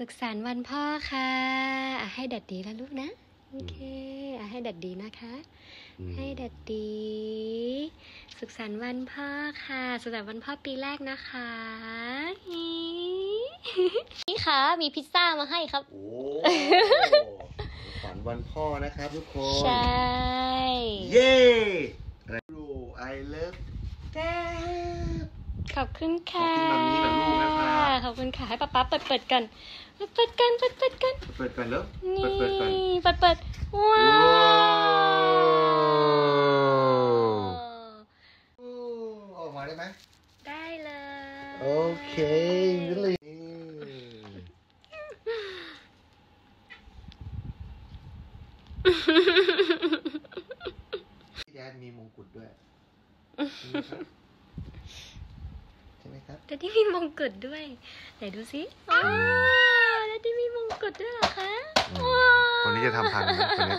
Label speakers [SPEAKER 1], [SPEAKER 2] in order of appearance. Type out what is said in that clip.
[SPEAKER 1] สุขสันต์วันพ่อค่ะอะให้ดัดดีแล้วลูกนะ โอเคอะให้ดัดดีนะคะ ให้ดัดดี สุขสันต์วันพ่อค่ะ สุขสันต์วันพ่อปีแรกนะคะนี่ค่ะ มีพิซซ่ามาให้ครับ
[SPEAKER 2] โอ้ฝันวันพ่อนะครับทุกคน
[SPEAKER 1] ใช่
[SPEAKER 2] เย้ดู I love dad
[SPEAKER 1] ขอบคุณค่ะ
[SPEAKER 2] ขอบคุณมัมมี่กับลูกนะ ครับ
[SPEAKER 1] ขอบคุณค่ะให้ป๊าป๊าเปิดเปิดกัน เปิดกันเปิดเปิดกัน
[SPEAKER 2] เปิดก่อนแล้ว
[SPEAKER 1] นี่
[SPEAKER 2] เปิดเปิดก่อน
[SPEAKER 1] เปิดเปิดว้า
[SPEAKER 2] ว้าว
[SPEAKER 1] ว
[SPEAKER 2] โอ้ออกมาได้ไหม
[SPEAKER 1] ได้เลย
[SPEAKER 2] โอเคเลยพี่แดนมีมงกุฎด้วย ใช่ไหมครับ
[SPEAKER 1] แต่ที่มีมงกุฎด้วย ไหนดูสิว้าวแล้วที่มีมงกุฎด้วยเหรอคะว้าว
[SPEAKER 2] คนนี้จะทำพังนะคนนี้